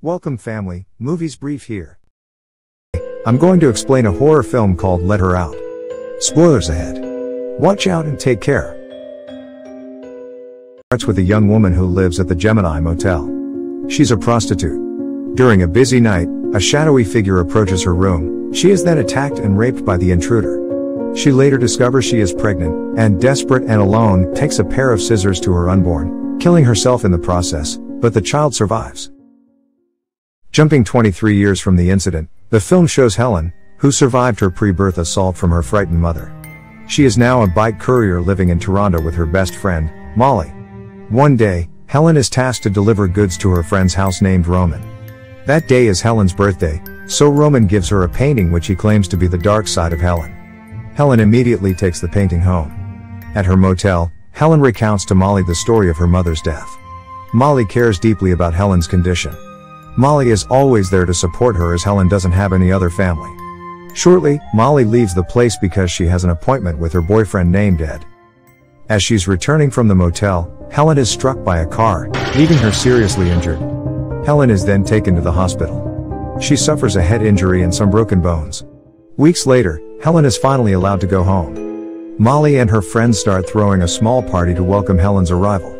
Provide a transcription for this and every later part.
Welcome family, Movies Brief here. I'm going to explain a horror film called Let Her Out. Spoilers ahead. Watch out and take care. Starts with a young woman who lives at the Gemini Motel. She's a prostitute. During a busy night, a shadowy figure approaches her room. She is then attacked and raped by the intruder. She later discovers she is pregnant, and desperate and alone, takes a pair of scissors to her unborn, killing herself in the process, but the child survives. Jumping 23 years from the incident, the film shows Helen, who survived her pre-birth assault from her frightened mother. She is now a bike courier living in Toronto with her best friend, Molly. One day, Helen is tasked to deliver goods to her friend's house named Roman. That day is Helen's birthday, so Roman gives her a painting which he claims to be the dark side of Helen. Helen immediately takes the painting home. At her motel, Helen recounts to Molly the story of her mother's death. Molly cares deeply about Helen's condition. Molly is always there to support her as Helen doesn't have any other family. Shortly, Molly leaves the place because she has an appointment with her boyfriend named Ed. As she's returning from the motel, Helen is struck by a car, leaving her seriously injured. Helen is then taken to the hospital. She suffers a head injury and some broken bones. Weeks later, Helen is finally allowed to go home. Molly and her friends start throwing a small party to welcome Helen's arrival.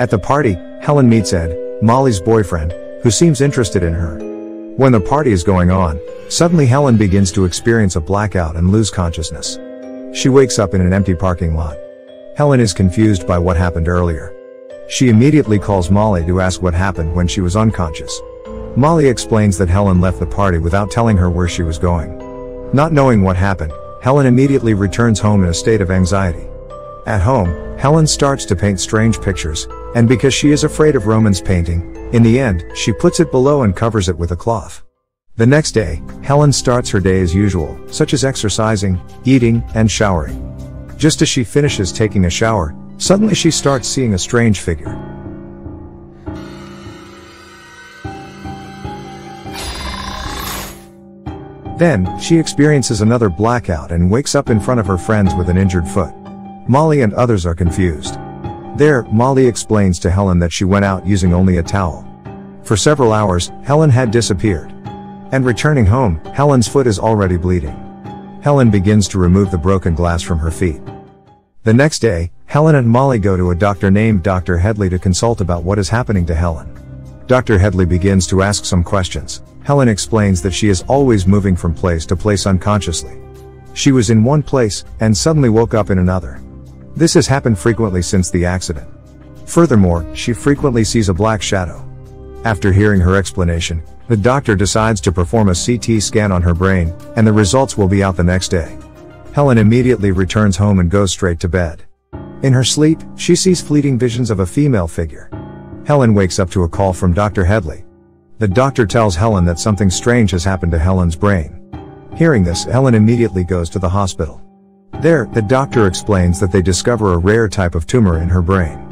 At the party, Helen meets Ed, Molly's boyfriend, who seems interested in her. When the party is going on, suddenly Helen begins to experience a blackout and lose consciousness. She wakes up in an empty parking lot. Helen is confused by what happened earlier. She immediately calls Molly to ask what happened when she was unconscious. Molly explains that Helen left the party without telling her where she was going. Not knowing what happened, Helen immediately returns home in a state of anxiety. At home, Helen starts to paint strange pictures, and because she is afraid of Roman's painting, in the end, she puts it below and covers it with a cloth. The next day, Helen starts her day as usual, such as exercising, eating, and showering. Just as she finishes taking a shower, suddenly she starts seeing a strange figure. Then, she experiences another blackout and wakes up in front of her friends with an injured foot. Molly and others are confused. There, Molly explains to Helen that she went out using only a towel. For several hours, Helen had disappeared. And returning home, Helen's foot is already bleeding. Helen begins to remove the broken glass from her feet. The next day, Helen and Molly go to a doctor named Dr. Headley to consult about what is happening to Helen. Dr. Headley begins to ask some questions. Helen explains that she is always moving from place to place unconsciously. She was in one place, and suddenly woke up in another. This has happened frequently since the accident. Furthermore, she frequently sees a black shadow. After hearing her explanation, the doctor decides to perform a CT scan on her brain, and the results will be out the next day. Helen immediately returns home and goes straight to bed. In her sleep, she sees fleeting visions of a female figure. Helen wakes up to a call from Dr. Headley. The doctor tells Helen that something strange has happened to Helen's brain. Hearing this, Helen immediately goes to the hospital. There, the doctor explains that they discover a rare type of tumor in her brain.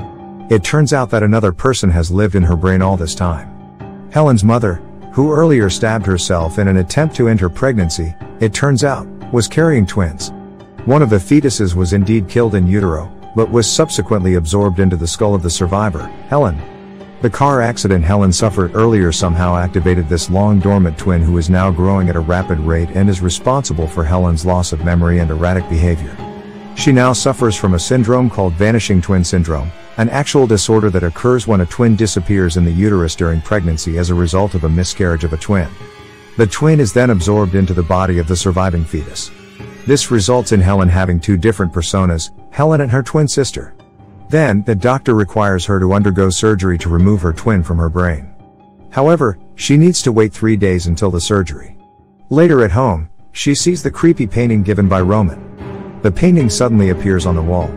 It turns out that another person has lived in her brain all this time. Helen's mother, who earlier stabbed herself in an attempt to end her pregnancy, it turns out, was carrying twins. One of the fetuses was indeed killed in utero, but was subsequently absorbed into the skull of the survivor, Helen. The car accident Helen suffered earlier somehow activated this long dormant twin who is now growing at a rapid rate and is responsible for Helen's loss of memory and erratic behavior. She now suffers from a syndrome called vanishing twin syndrome, an actual disorder that occurs when a twin disappears in the uterus during pregnancy as a result of a miscarriage of a twin. The twin is then absorbed into the body of the surviving fetus. This results in Helen having two different personas, Helen and her twin sister. Then, the doctor requires her to undergo surgery to remove her twin from her brain. However, she needs to wait three days until the surgery. Later at home, she sees the creepy painting given by Roman. The painting suddenly appears on the wall.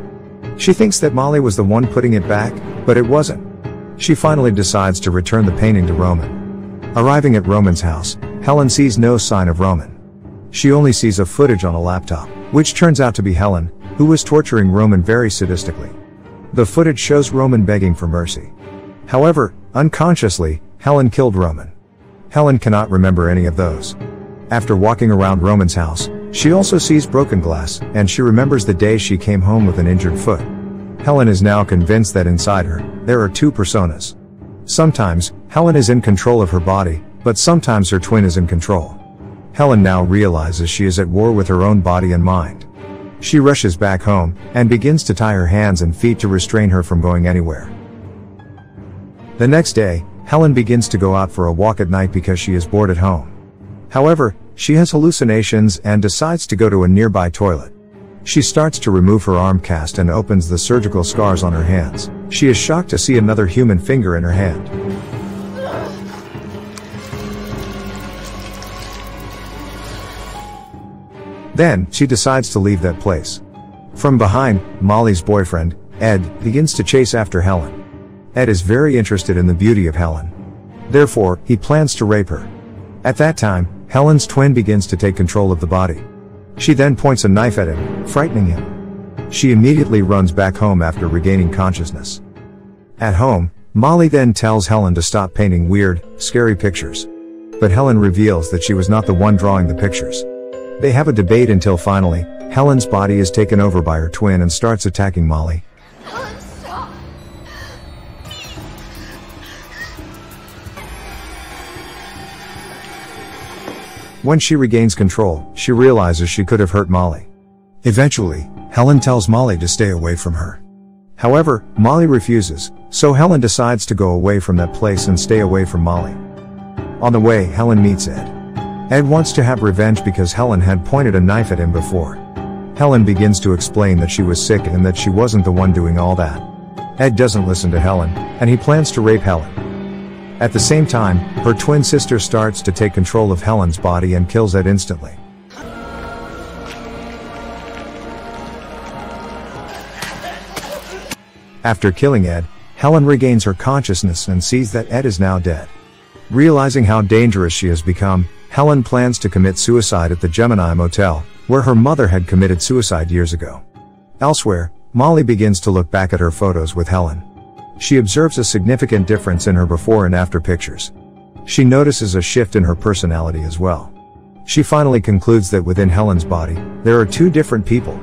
She thinks that Molly was the one putting it back, but it wasn't. She finally decides to return the painting to Roman. Arriving at Roman's house, Helen sees no sign of Roman. She only sees a footage on a laptop, which turns out to be Helen, who was torturing Roman very sadistically. The footage shows Roman begging for mercy. However, unconsciously, Helen killed Roman. Helen cannot remember any of those. After walking around Roman's house, she also sees broken glass, and she remembers the day she came home with an injured foot. Helen is now convinced that inside her, there are two personas. Sometimes, Helen is in control of her body, but sometimes her twin is in control. Helen now realizes she is at war with her own body and mind. She rushes back home, and begins to tie her hands and feet to restrain her from going anywhere. The next day, Helen begins to go out for a walk at night because she is bored at home. However, she has hallucinations and decides to go to a nearby toilet. She starts to remove her arm cast and opens the surgical scars on her hands. She is shocked to see another human finger in her hand. Then, she decides to leave that place. From behind, Molly's boyfriend, Ed, begins to chase after Helen. Ed is very interested in the beauty of Helen. Therefore, he plans to rape her. At that time, Helen's twin begins to take control of the body. She then points a knife at him, frightening him. She immediately runs back home after regaining consciousness. At home, Molly then tells Helen to stop painting weird, scary pictures. But Helen reveals that she was not the one drawing the pictures. They have a debate until finally, Helen's body is taken over by her twin and starts attacking Molly. When she regains control, she realizes she could have hurt Molly. Eventually, Helen tells Molly to stay away from her. However, Molly refuses, so Helen decides to go away from that place and stay away from Molly. On the way, Helen meets Ed. Ed wants to have revenge because Helen had pointed a knife at him before. Helen begins to explain that she was sick and that she wasn't the one doing all that. Ed doesn't listen to Helen, and he plans to rape Helen. At the same time, her twin sister starts to take control of Helen's body and kills Ed instantly. After killing Ed, Helen regains her consciousness and sees that Ed is now dead. Realizing how dangerous she has become, Helen plans to commit suicide at the Gemini Motel, where her mother had committed suicide years ago. Elsewhere, Molly begins to look back at her photos with Helen. She observes a significant difference in her before and after pictures. She notices a shift in her personality as well. She finally concludes that within Helen's body, there are two different people.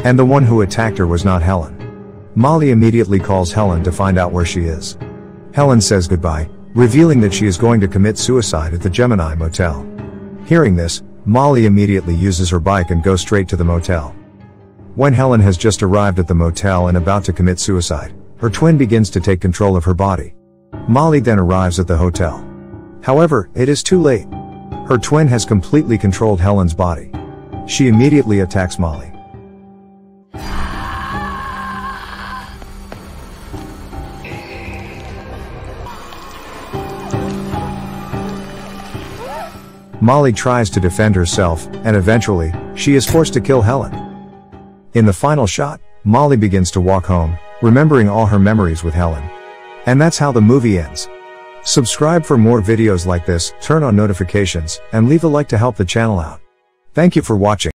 And the one who attacked her was not Helen. Molly immediately calls Helen to find out where she is. Helen says goodbye, revealing that she is going to commit suicide at the Gemini Motel. Hearing this, Molly immediately uses her bike and goes straight to the motel. When Helen has just arrived at the motel and about to commit suicide, her twin begins to take control of her body. Molly then arrives at the hotel. However, it is too late. Her twin has completely controlled Helen's body. She immediately attacks Molly. Molly tries to defend herself, and eventually, she is forced to kill Helen. In the final shot, Molly begins to walk home, remembering all her memories with Helen. And that's how the movie ends. Subscribe for more videos like this, turn on notifications, and leave a like to help the channel out. Thank you for watching.